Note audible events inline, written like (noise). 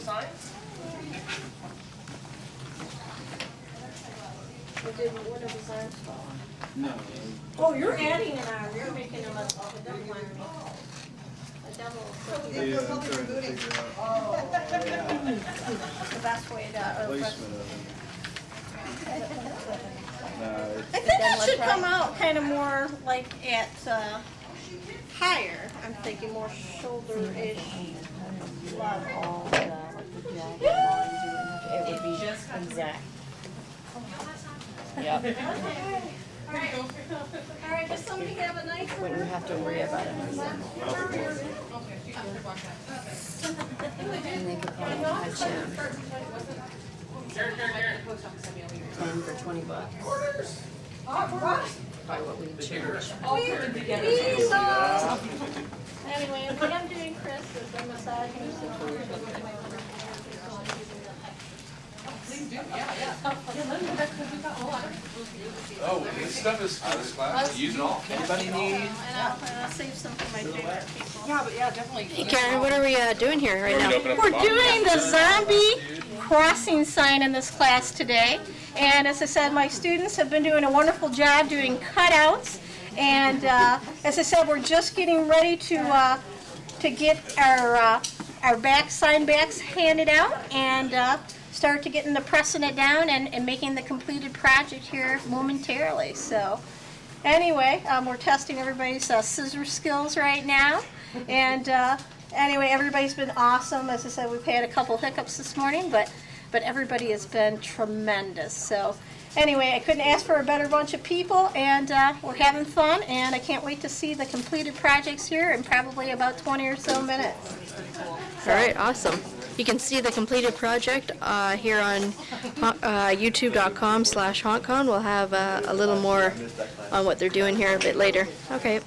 signs? Or did one of the signs fall? No. Oh, you're adding it on, you're making them a, a double iron. A double, Yeah, I'm trying to figure out the best way to, or best- placement of it. Nah, I think that should come out kind of more like at, uh, higher, I'm thinking more shoulder-ish level. It would be just exact. Yep, All right, does somebody have a knife? wouldn't have to worry about it. (laughs) And they could probably catch him. Ten for twenty bucks. Probably what we charge. Please, uh, Anyway, what I'm doing, Chris, is I'm massaging situation. Oh, this stuff is for this class, use it all. Anybody need? Yeah, but yeah, definitely. Hey Karen, what are we uh, doing here right now? We're doing the zombie crossing sign in this class today. And as I said, my students have been doing a wonderful job doing cutouts. And uh, as I said, we're just getting ready to, uh, to get our, our back, sign backs handed out and uh, start to getting the pressing it down and, and making the completed project here momentarily. So anyway, um, we're testing everybody's uh, scissor skills right now. (laughs) And uh, anyway, everybody's been awesome. As I said, we've had a couple hiccups this morning, but but everybody has been tremendous. So anyway, I couldn't ask for a better bunch of people, and uh, we're having fun. And I can't wait to see the completed projects here in probably about 20 or so minutes. All right, awesome. You can see the completed project uh, here on uh, youtube.com slash hauntcon. We'll have uh, a little more on what they're doing here a bit later. Okay.